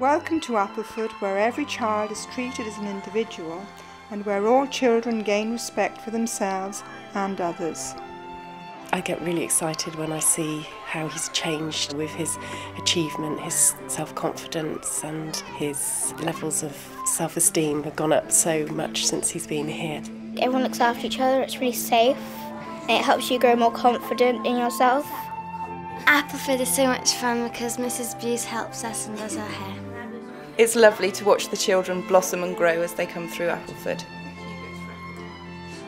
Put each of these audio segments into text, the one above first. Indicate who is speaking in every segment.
Speaker 1: Welcome to Appleford, where every child is treated as an individual and where all children gain respect for themselves and others.
Speaker 2: I get really excited when I see how he's changed with his achievement, his self-confidence and his levels of self-esteem have gone up so much since he's been here.
Speaker 3: Everyone looks after each other, it's really safe and it helps you grow more confident in yourself.
Speaker 4: Appleford is so much fun because Mrs Buse helps us and does our hair.
Speaker 5: It's lovely to watch the children blossom and grow as they come through Appleford.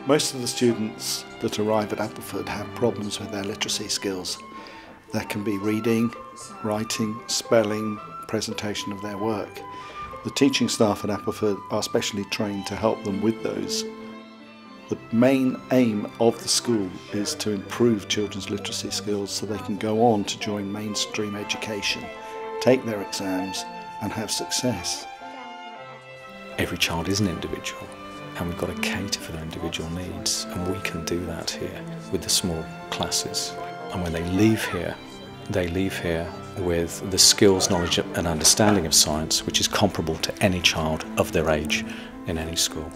Speaker 6: Most of the students that arrive at Appleford have problems with their literacy skills. That can be reading, writing, spelling, presentation of their work. The teaching staff at Appleford are specially trained to help them with those. The main aim of the school is to improve children's literacy skills so they can go on to join mainstream education, take their exams and have success.
Speaker 7: Every child is an individual and we've got to cater for their individual needs and we can do that here with the small classes and when they leave here they leave here with the skills, knowledge and understanding of science which is comparable to any child of their age in any school.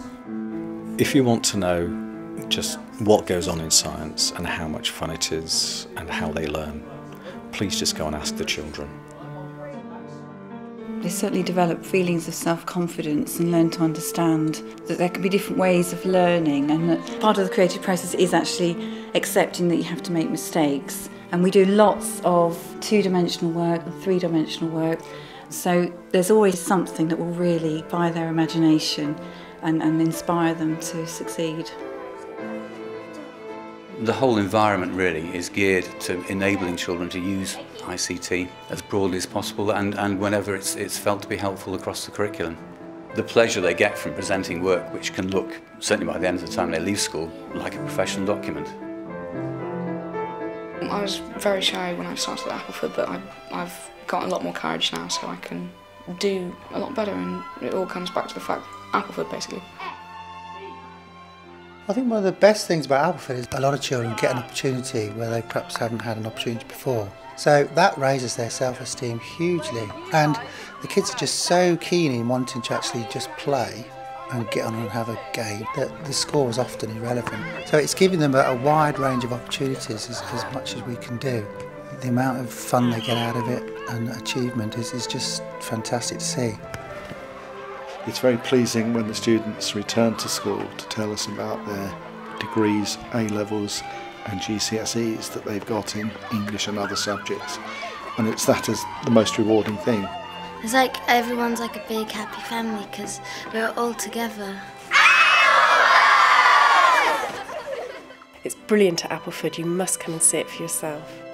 Speaker 7: If you want to know just what goes on in science and how much fun it is and how they learn, please just go and ask the children.
Speaker 8: They certainly develop feelings of self-confidence and learn to understand that there can be different ways of learning and that part of the creative process is actually accepting that you have to make mistakes. And we do lots of two-dimensional work and three-dimensional work. So there's always something that will really fire their imagination and, and inspire them to succeed.
Speaker 9: The whole environment really is geared to enabling children to use ICT as broadly as possible and, and whenever it's, it's felt to be helpful across the curriculum. The pleasure they get from presenting work which can look, certainly by the end of the time they leave school, like a professional document.
Speaker 10: I was very shy when I started at Appleford but I, I've got a lot more courage now so I can do a lot better and it all comes back to the fact Appleford basically.
Speaker 11: I think one of the best things about Appleford is a lot of children get an opportunity where they perhaps haven't had an opportunity before. So that raises their self-esteem hugely. And the kids are just so keen in wanting to actually just play and get on and have a game that the score is often irrelevant. So it's giving them a, wide range of opportunities as, as much as we can do. The amount of fun they get out of it and achievement is, is just fantastic to see.
Speaker 6: It's very pleasing when the students return to school to tell us about their degrees, A-levels and GCSEs that they've got in English and other subjects. And it's that as the most rewarding thing.
Speaker 4: It's like everyone's like a big happy family because we're all together.
Speaker 2: It's brilliant at Appleford, you must come and see it for yourself.